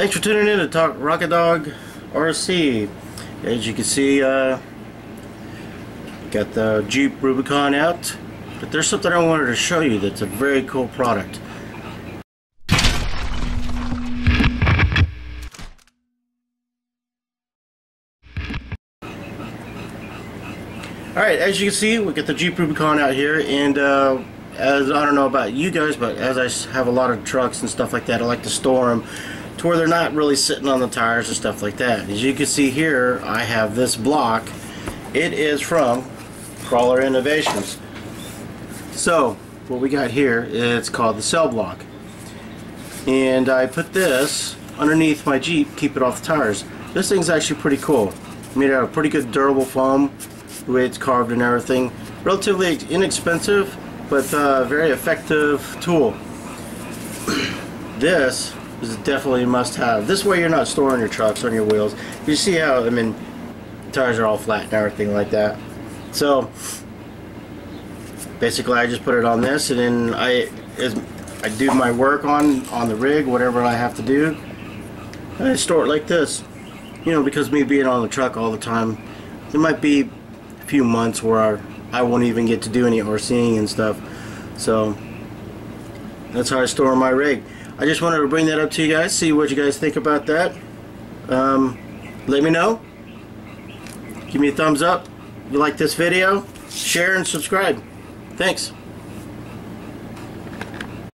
Thanks for tuning in to Talk Rocket Dog RC. As you can see, uh, got the Jeep Rubicon out. But there's something I wanted to show you that's a very cool product. Alright, as you can see, we got the Jeep Rubicon out here, and uh, as I don't know about you guys, but as I have a lot of trucks and stuff like that, I like to store them to where they're not really sitting on the tires and stuff like that. As you can see here, I have this block. It is from Crawler Innovations. So, what we got here, it's called the cell block. And I put this underneath my Jeep, keep it off the tires. This thing's actually pretty cool. Made out of pretty good durable foam, the way it's carved and everything. Relatively inexpensive, but uh, very effective tool. this is definitely a must-have. This way you're not storing your trucks on your wheels. You see how, I mean, tires are all flat and everything like that. So, basically I just put it on this and then I, I do my work on, on the rig, whatever I have to do, I store it like this. You know, because me being on the truck all the time, there might be a few months where I won't even get to do any RCing and stuff. So, that's how I store my rig. I just wanted to bring that up to you guys, see what you guys think about that. Um, let me know. Give me a thumbs up if you like this video. Share and subscribe. Thanks.